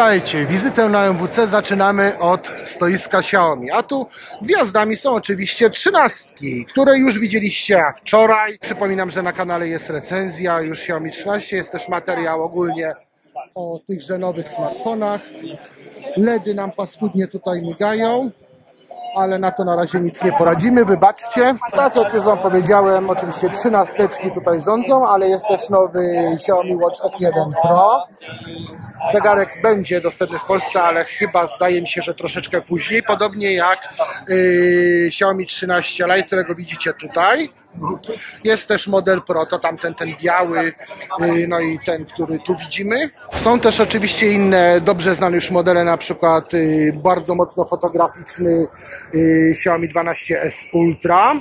Witajcie, wizytę na MWC zaczynamy od stoiska Xiaomi, a tu gwiazdami są oczywiście trzynastki, które już widzieliście wczoraj. Przypominam, że na kanale jest recenzja już Xiaomi 13, jest też materiał ogólnie o tychże nowych smartfonach. LEDy nam paskudnie tutaj migają, ale na to na razie nic nie poradzimy, wybaczcie. Tak jak już Wam powiedziałem, oczywiście trzynasteczki tutaj rządzą, ale jest też nowy Xiaomi Watch S1 Pro. Zegarek będzie dostępny w Polsce, ale chyba zdaje mi się, że troszeczkę później, podobnie jak yy, Xiaomi 13 Lite, którego widzicie tutaj. Jest też model Pro, to tamten ten biały, yy, no i ten, który tu widzimy. Są też oczywiście inne dobrze znane już modele, na przykład yy, bardzo mocno fotograficzny yy, Xiaomi 12S Ultra.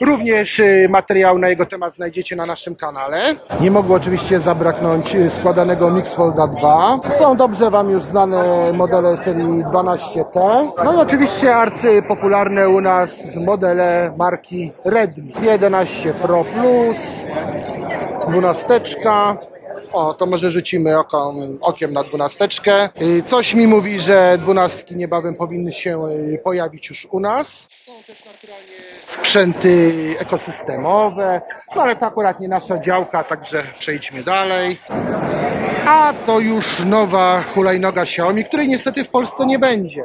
Również materiał na jego temat znajdziecie na naszym kanale. Nie mogło oczywiście zabraknąć składanego Mix Folda 2. Są dobrze Wam już znane modele serii 12T. No i oczywiście arcypopularne u nas modele marki Redmi. 11 Pro Plus, 12. O, to może rzucimy okiem, okiem na dwunasteczkę. Y, Coś mi mówi, że dwunastki niebawem powinny się y, pojawić już u nas. Są też naturalnie sprzęty ekosystemowe, no ale to akurat nie nasza działka, także przejdźmy dalej. A to już nowa hulajnoga Xiaomi, której niestety w Polsce nie będzie.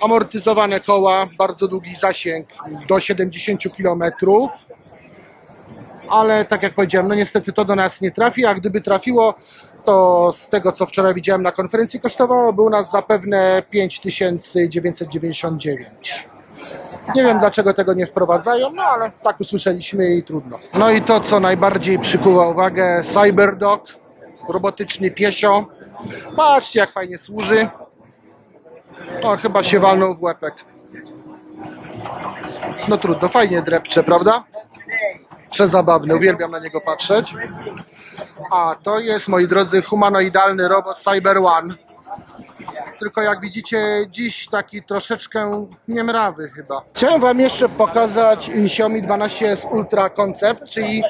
Amortyzowane koła, bardzo długi zasięg do 70 km. Ale tak jak powiedziałem, no niestety to do nas nie trafi, a gdyby trafiło, to z tego co wczoraj widziałem na konferencji kosztowałoby u nas zapewne 5999. Nie wiem dlaczego tego nie wprowadzają, no ale tak usłyszeliśmy i trudno. No i to co najbardziej przykuwa uwagę, CyberDog, robotyczny piesio. Patrzcie jak fajnie służy. O, chyba się walnął w łepek. No trudno, fajnie drepcze, prawda? Przezabawny, uwielbiam na niego patrzeć. A to jest, moi drodzy, humanoidalny robot Cyber One. Tylko jak widzicie, dziś taki troszeczkę niemrawy chyba. Chciałem Wam jeszcze pokazać Xiaomi 12S Ultra Concept, czyli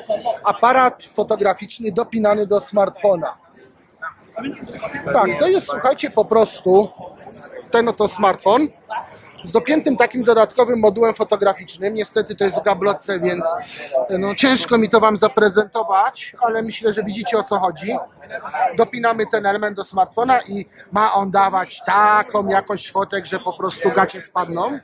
aparat fotograficzny dopinany do smartfona. Tak, to jest, słuchajcie, po prostu ten oto smartfon z dopiętym takim dodatkowym modułem fotograficznym. Niestety to jest w gablotce, więc no, ciężko mi to Wam zaprezentować, ale myślę, że widzicie o co chodzi. Dopinamy ten element do smartfona i ma on dawać taką jakość fotek, że po prostu gacie spadną.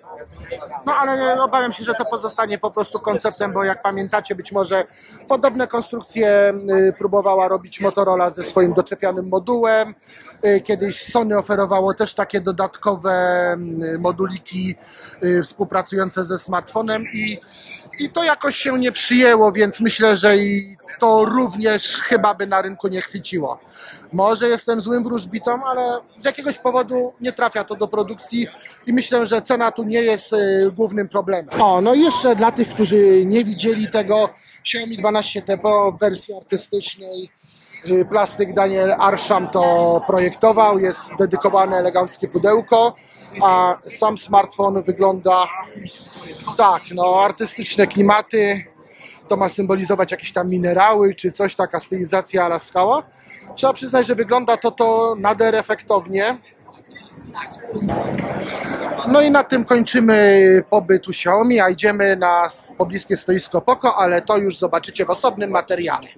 No ale obawiam się, że to pozostanie po prostu konceptem, bo jak pamiętacie, być może podobne konstrukcje y, próbowała robić Motorola ze swoim doczepianym modułem. Y, Kiedyś Sony oferowało też takie dodatkowe y, moduliki współpracujące ze smartfonem i, i to jakoś się nie przyjęło, więc myślę, że i to również chyba by na rynku nie chwyciło. Może jestem złym wróżbitą, ale z jakiegoś powodu nie trafia to do produkcji i myślę, że cena tu nie jest y, głównym problemem. O, no i jeszcze dla tych, którzy nie widzieli tego, Xiaomi 12T Pro w wersji artystycznej, y, plastyk Daniel Arsham to projektował, jest dedykowane eleganckie pudełko, a sam smartfon wygląda tak, no artystyczne klimaty, to ma symbolizować jakieś tam minerały czy coś, taka stylizacja ala skała. Trzeba przyznać, że wygląda to to nader efektownie. No i na tym kończymy pobyt u Xiaomi, a idziemy na pobliskie stoisko Poco, ale to już zobaczycie w osobnym materiale.